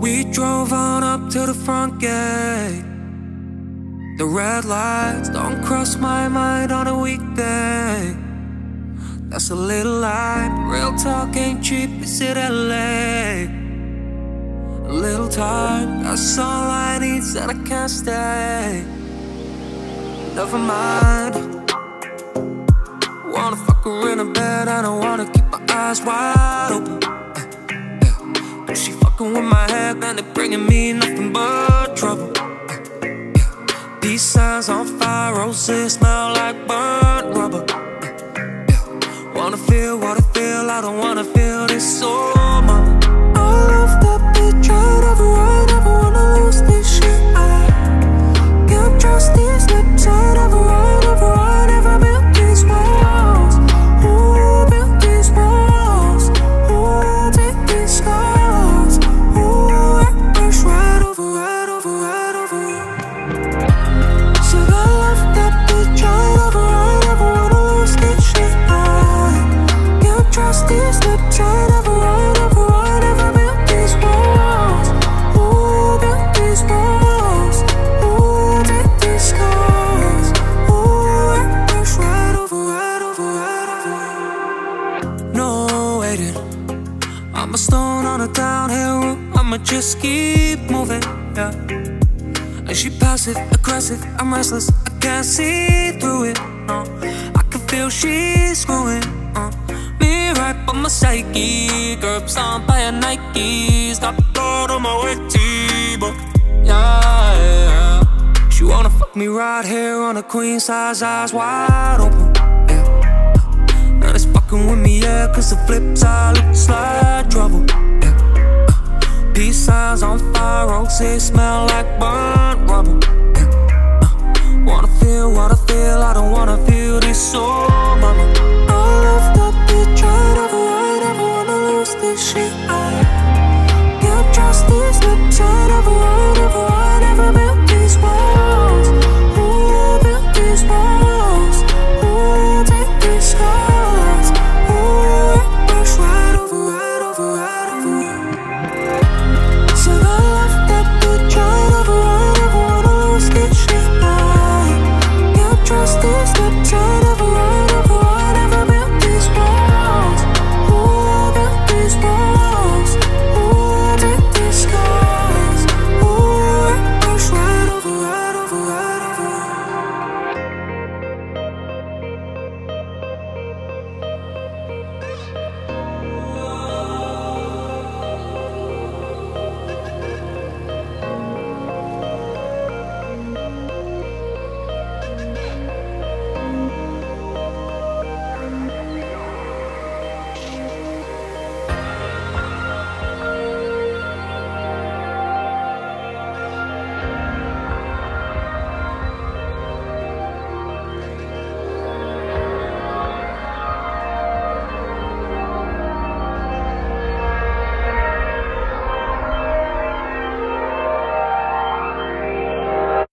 We drove on up to the front gate. The red lights don't cross my mind on a weekday. That's a little light. Real talk ain't cheap, it's in LA. A little time, that's all I need, said I can't stay. Never mind. Wanna fuck her in a bed, I don't wanna keep my eyes wide open. Yeah. Fucking with my head, and it bringing me nothing but trouble. Peace signs on fire, roses smell like burnt rubber. Wanna feel what I feel, I don't wanna feel this so waiting. I'm a stone on a downhill route. I'ma just keep moving, yeah. And she passive, aggressive, I'm restless, I can't see through it. I can feel she's screwing uh. me right, but my psyche, curbs on by a Nikes, got blood on my wet tee, but yeah, yeah. She wanna fuck me right here on a queen size, eyes wide open fucking with me, yeah, cause the flip side looks like trouble. Yeah. Uh, peace signs on fire, roses smell like burnt rubble. Yeah. Uh, wanna feel what I feel, I don't wanna feel this soul, mama. I left up the trying to avoid, I don't wanna lose this shit.